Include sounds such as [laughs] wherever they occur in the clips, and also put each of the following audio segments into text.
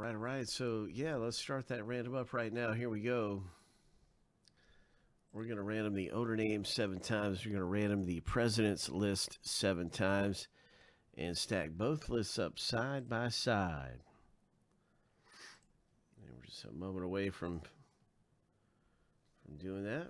right, all right. So, yeah, let's start that random up right now. Here we go. We're going to random the owner name seven times. We're going to random the president's list seven times and stack both lists up side by side. And we're just a moment away from from doing that.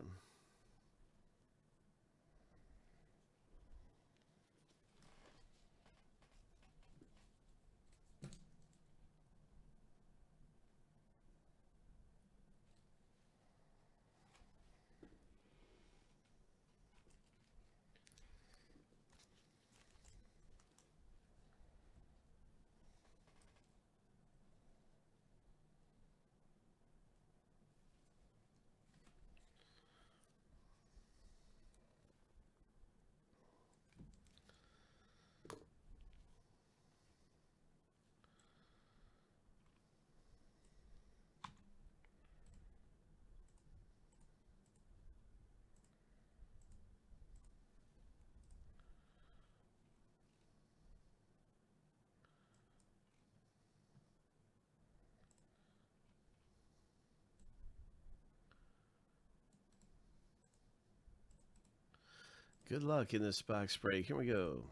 Good luck in this box break. Here we go.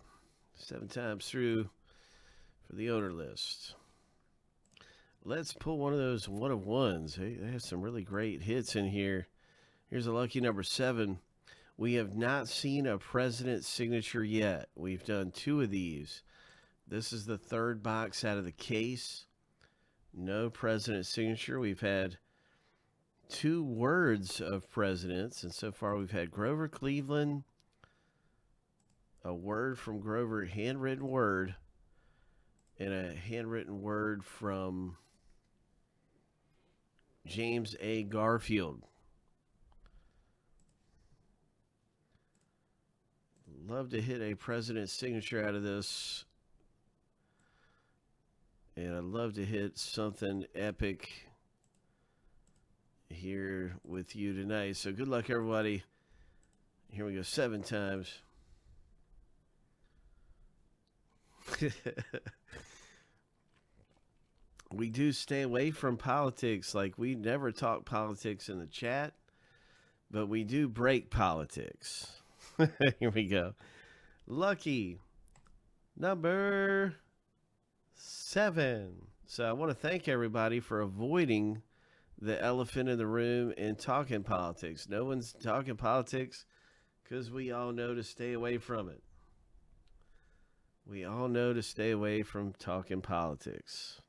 Seven times through for the owner list. Let's pull one of those one of ones. They, they have some really great hits in here. Here's a lucky number seven. We have not seen a president's signature yet. We've done two of these. This is the third box out of the case. No president's signature. We've had two words of presidents, and so far we've had Grover Cleveland a word from Grover, handwritten word, and a handwritten word from James A. Garfield. Love to hit a president's signature out of this. And I'd love to hit something epic here with you tonight. So good luck, everybody. Here we go, seven times. [laughs] we do stay away from politics. Like we never talk politics in the chat, but we do break politics. [laughs] Here we go. Lucky number seven. So I want to thank everybody for avoiding the elephant in the room and talking politics. No one's talking politics because we all know to stay away from it. We all know to stay away from talking politics.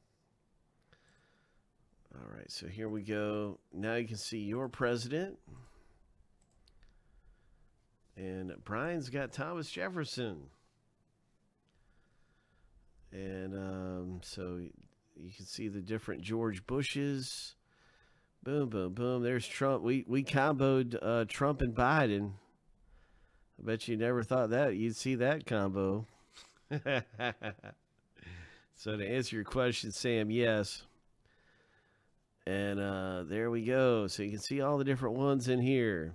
All right, so here we go. Now you can see your president. And Brian's got Thomas Jefferson. And um, so you can see the different George Bushes. Boom, boom, boom. There's Trump. We we comboed uh, Trump and Biden. I bet you never thought that you'd see that combo. [laughs] so to answer your question, Sam, yes. And uh, there we go. So you can see all the different ones in here.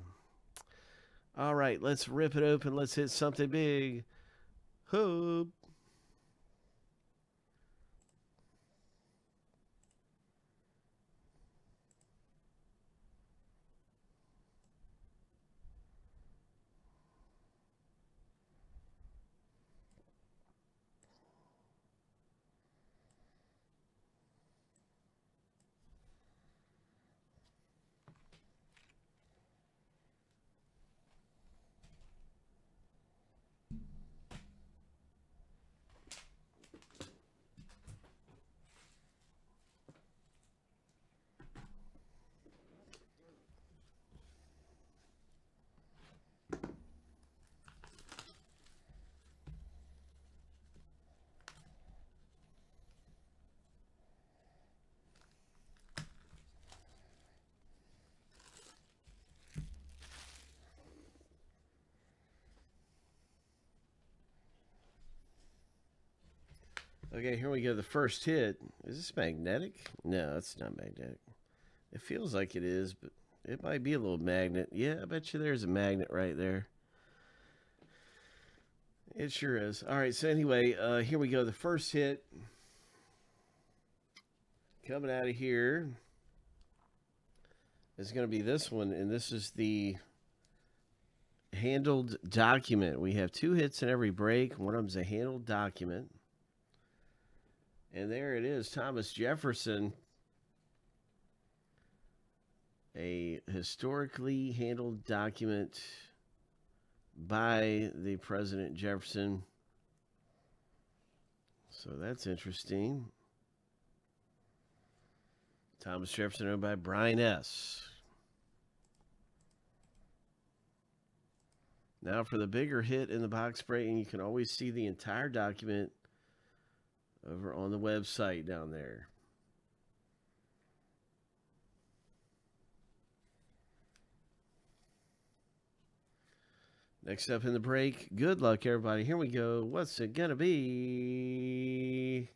All right, let's rip it open. Let's hit something big. Hope. Okay, here we go. The first hit. Is this magnetic? No, it's not magnetic. It feels like it is, but it might be a little magnet. Yeah, I bet you there's a magnet right there. It sure is. All right, so anyway, uh, here we go. The first hit coming out of here is going to be this one, and this is the handled document. We have two hits in every break. One of them's a handled document. And there it is, Thomas Jefferson. A historically handled document by the President Jefferson. So that's interesting. Thomas Jefferson owned by Brian S. Now for the bigger hit in the box break, and you can always see the entire document over on the website down there. Next up in the break, good luck, everybody. Here we go. What's it going to be?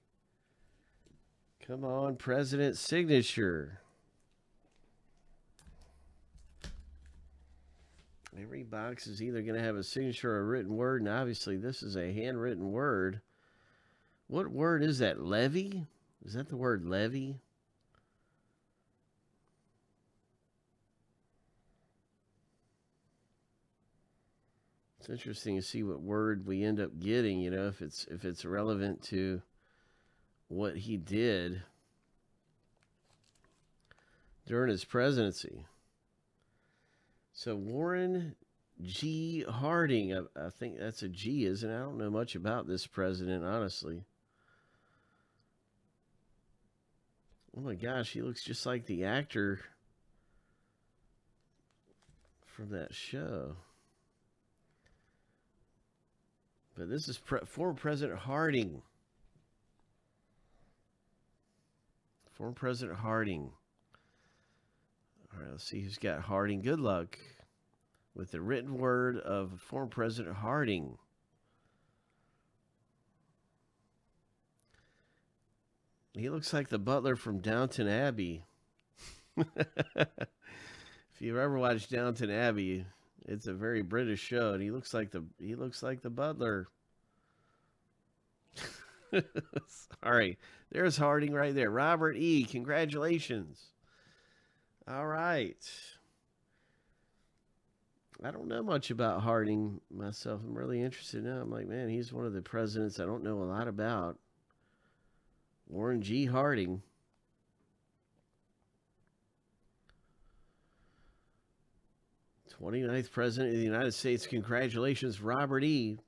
Come on, President Signature. Every box is either going to have a signature or a written word, and obviously this is a handwritten word. What word is that? Levy? Is that the word levy? It's interesting to see what word we end up getting, you know, if it's if it's relevant to what he did during his presidency. So Warren G. Harding, I, I, think that's a G, isn't it? I don't know much about this president, honestly. Oh my gosh, he looks just like the actor from that show. But this is pre former President Harding. Former President Harding. All right, let's see who's got Harding. Good luck with the written word of former President Harding. He looks like the butler from Downton Abbey. [laughs] if you've ever watched Downton Abbey, it's a very British show, and he looks like the he looks like the butler. [laughs] Right, there's Harding right there. Robert E. Congratulations. All right. I don't know much about Harding myself. I'm really interested now. I'm like, man, he's one of the presidents I don't know a lot about. Warren G. Harding. 29th President of the United States. Congratulations, Robert E.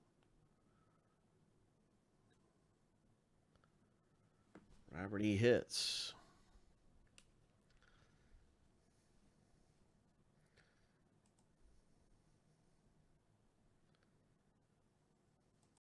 Robert E. hits.